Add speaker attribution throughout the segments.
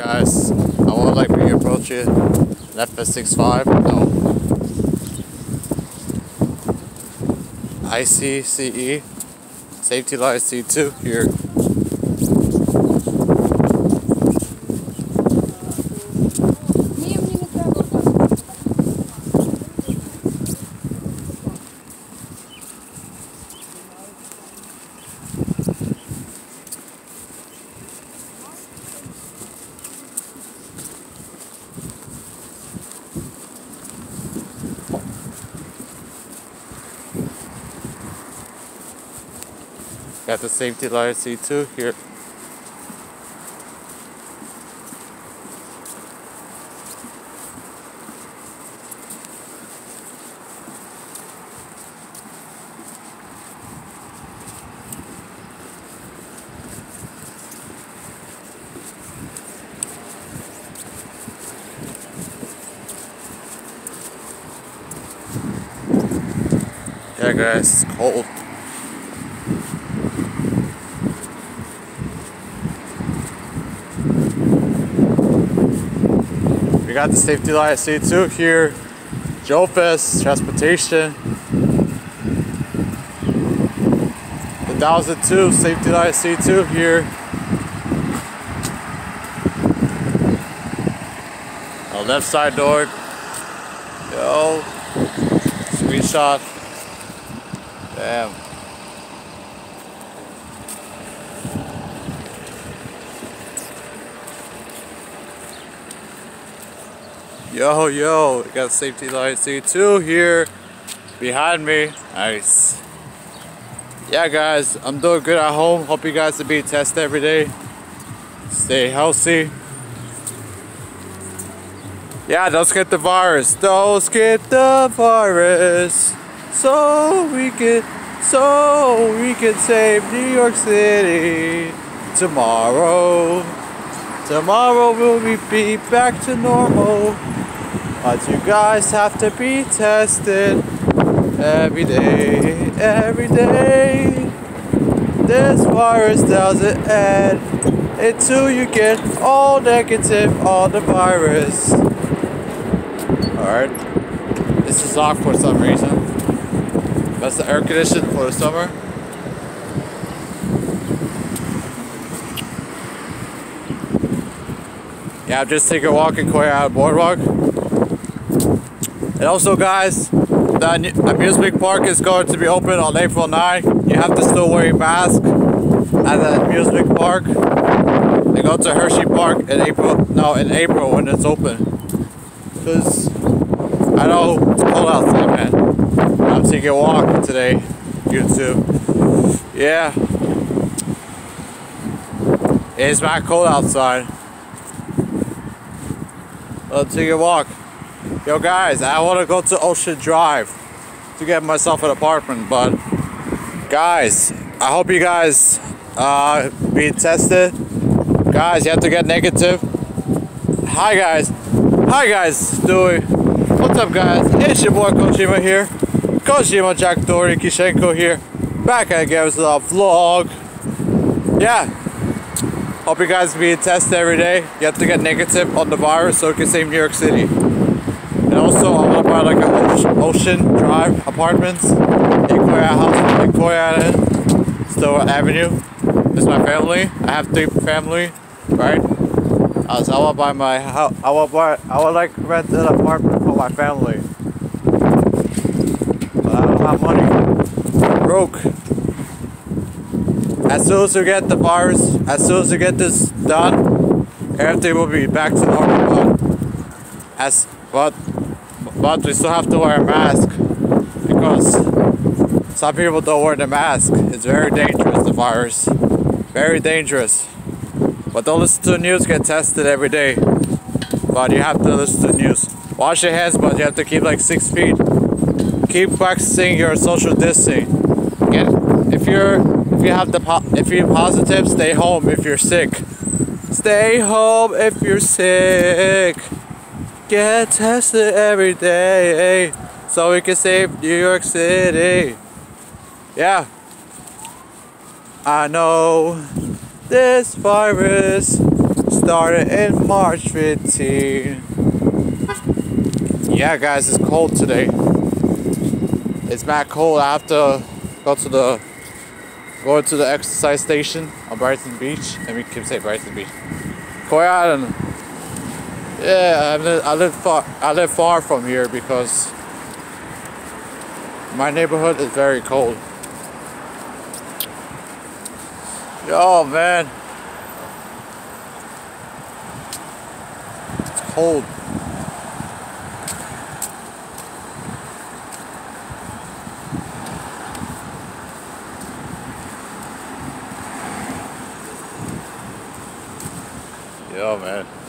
Speaker 1: Guys, I would like to approach it. Left at 65. No. ICCE. Saf-T-Liner C2 here. Got the Saf-T-Liner C2 here. Yeah guys, it's cold. We got the Saf-T-Liner C2 here. Jofaz Transportation. The 1002 Saf-T-Liner C2 here. Our left side door. Yo. Screenshot. Damn. Yo, yo, we got Saf-T-Liner C2 here behind me. Nice. Yeah, guys, I'm doing good at home. Hope you guys to be tested every day. Stay healthy. Yeah, don't get the virus. Don't get the virus. So we can, so we can save New York City tomorrow. Tomorrow we'll be- be back to normal. But you guys have to be tested every day, every day. This virus doesn't end until you get all negative on the virus. Alright. This is off for some reason. That's the air condition for the summer. Yeah, I'm just taking a walk in Koya Boardwalk. And also, guys, the amusement park is going to be open on April 9. You have to still wear a mask at the amusement park. And go to Hershey Park in April. No, in April when it's open. Cause I know it's cold outside, man. I'm taking a walk today. You too. Yeah. It's not cold outside. Let's take a walk. Yo guys, I want to go to Ocean Drive to get myself an apartment, but guys, I hope you guys uh, be tested. Guys, you have to get negative. Hi guys. Hi guys, doing. What's up guys? It's your boy Kojima here. Kojima Jack Dory Kishenko here. Back again with a vlog. Yeah, Hope you guys be tested every day. You have to get negative on the virus so you can save New York City. Also, I want to buy like a Ocean- Drive apartments in Koya House, in Koya Stowe Avenue. This is my family. I have three family, right? Uh, so I want to buy my house. I want buy. I would like rent an apartment for my family. But I don't have money. Broke. As soon as we get the virus, as soon as we get this done, everything will be back to normal. But as but but we still have to wear a mask because some people don't wear the mask. It's very dangerous. The virus, very dangerous. But don't listen to the news. Get tested every day. But you have to listen to the news. Wash your hands, but you have to keep like six feet. Keep practicing your social distancing. Get if you're if you have the if you're positive, stay home if you're sick. Stay home if you're sick. Get tested every day so we can save New York City. Yeah. I know this virus started in March 15. Yeah, guys, it's cold today. It's mad cold. I have to go to the go to the exercise station on Brighton Beach. Let me keep saying Brighton Beach. Coy Island. Yeah, I live, I live far. I live far from here because my neighborhood is very cold. Yo, man. It's cold. Yo, man.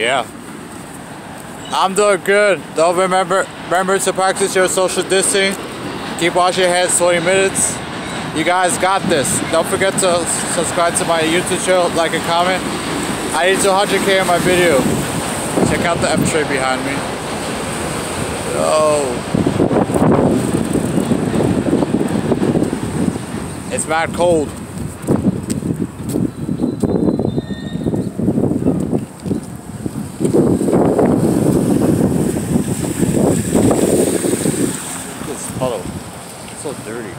Speaker 1: Yeah. I'm doing good. Don't remember remember to practice your social distancing. Keep washing your hands 20 minutes. You guys got this. Don't forget to subscribe to my YouTube channel, like and comment. I need 200k on my video. Check out the M tray behind me. Yo. It's mad cold. This puddle. It's so dirty.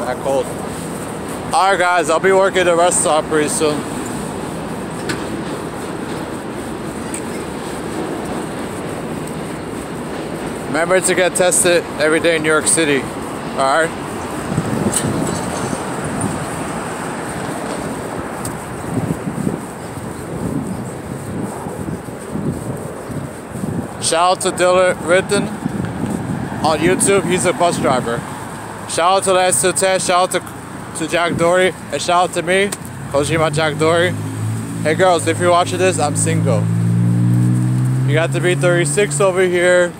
Speaker 1: That cold. Alright guys, I'll be working the rest stop pretty soon. Remember to get tested every day in New York City. Alright? Shout out to Dylan Ritten on YouTube. He's a bus driver. Shout out to Lance Test. Shout out to, to Jack Dory. And shout out to me, Kojima Jack Dory. Hey girls, if you're watching this, I'm single. You got to be 36 over here.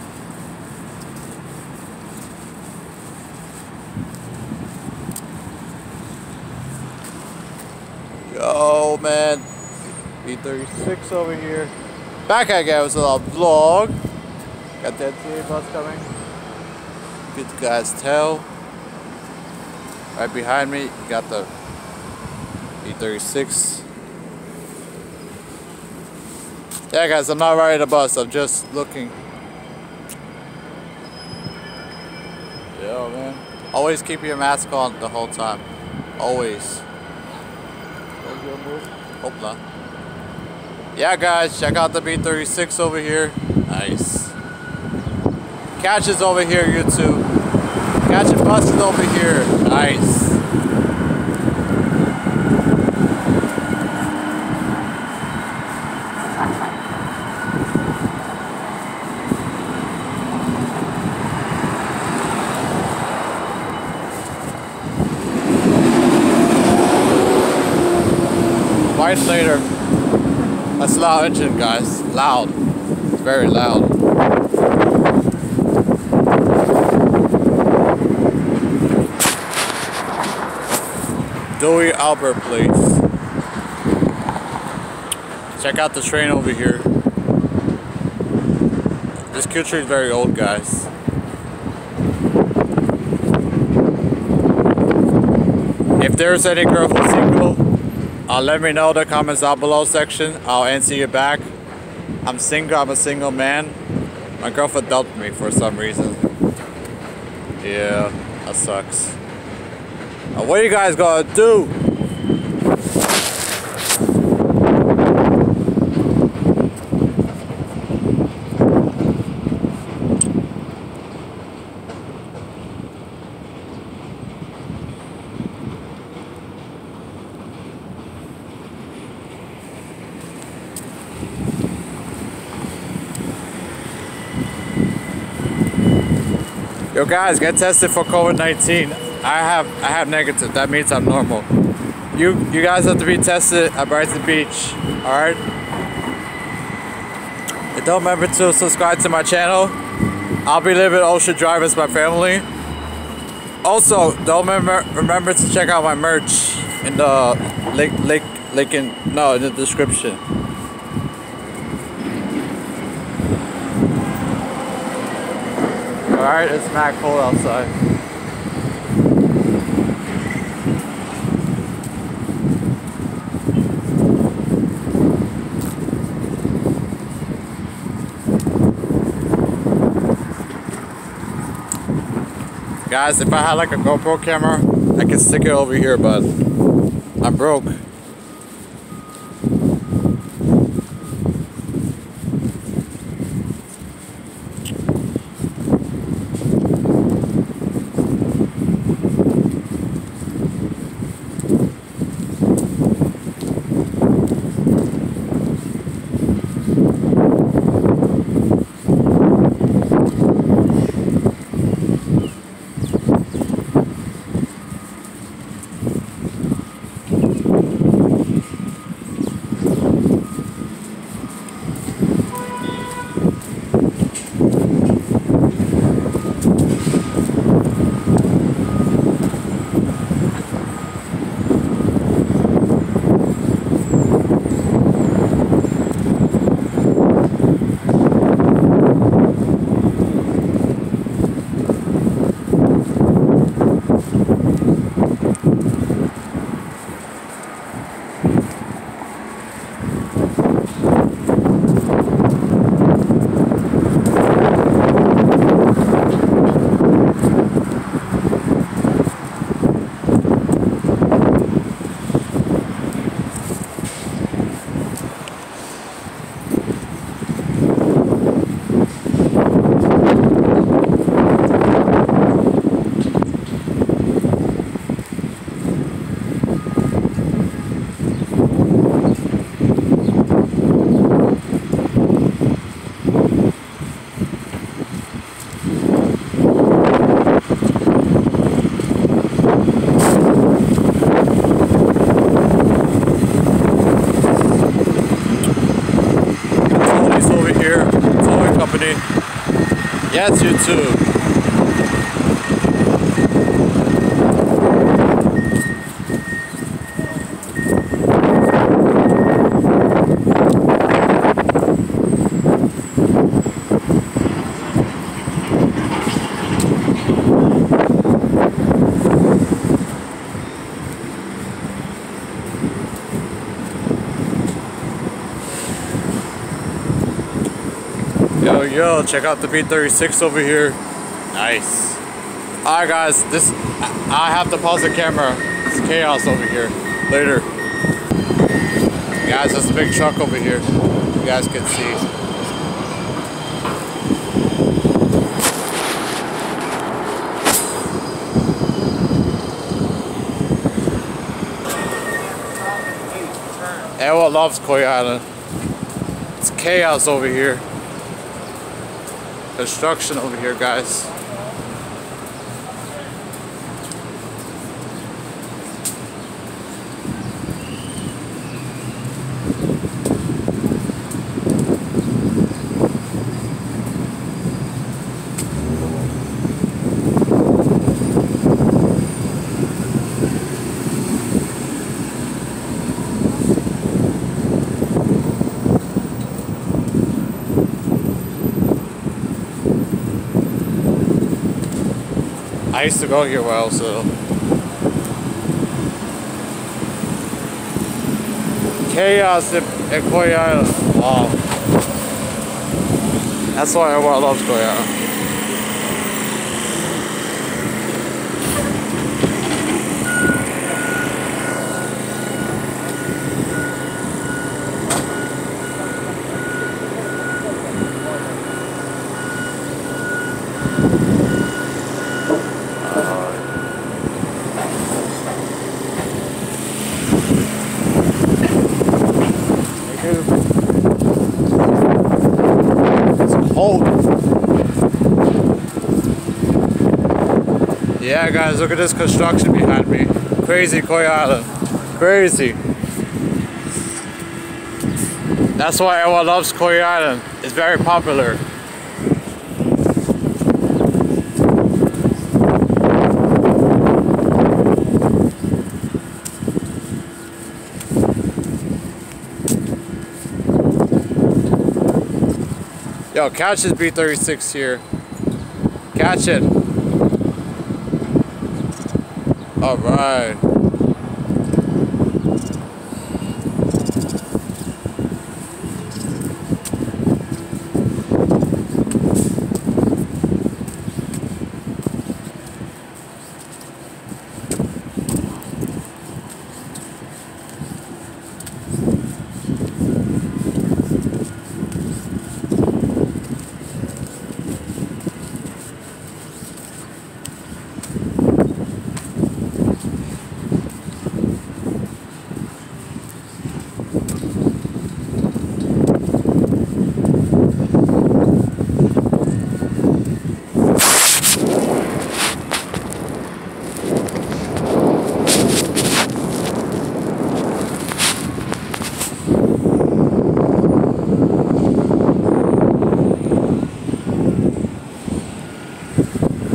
Speaker 1: Yo, man. B36 over here. Back again with a vlog. Got that TA bus coming. You guys tell. Right behind me, you got the B36. Yeah, guys, I'm not riding a bus. I'm just looking. Yeah, man. Always keep your mask on the whole time. Always. Hope not. Yeah, guys, check out the B36 over here. Nice. Catch is over here, YouTube. Catch and bus is over here. Nice. Later. That's loud engine, guys. Loud. It's very loud. Dewey Albert Place. Check out the train over here. This country is very old, guys. If there's any who's single, uh, let me know in the comments down below section. I'll answer you back. I'm single. I'm a single man. My girlfriend dumped me for some reason. Yeah, that sucks. What are you guys gonna do? Yo guys, get tested for COVID-19. I have I have negative. That means I'm normal. You you guys have to be tested at Brighton Beach. Alright? And don't remember to subscribe to my channel. I'll be living Ocean Drive as my family. Also, don't remember remember to check out my merch. in the link, link, link in, no, in the description. Alright, it's Mac cold outside. Guys, if I had like a GoPro camera, I could stick it over here, but I'm broke. Tony's over here, Toy Company. Yes, YouTube. Yo, yo, check out the B36 over here. Nice. Alright guys, this, I have to pause the camera. It's chaos over here. Later. Guys, that's a big truck over here. You guys can see. Everyone loves Koi Island. It's chaos over here construction over here, guys. I used to go here well, so. Chaos Koi Island. Wow. That's why everyone loves Koi Yeah, guys, look at this construction behind me. Crazy Koi Island. Crazy. That's why everyone loves Koi Island. It's very popular. Yo, catch this B36 here. Catch it. Alright.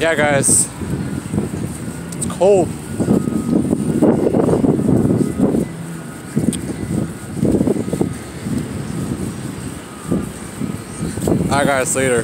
Speaker 1: Yeah, guys. It's cold. Alright, guys, later.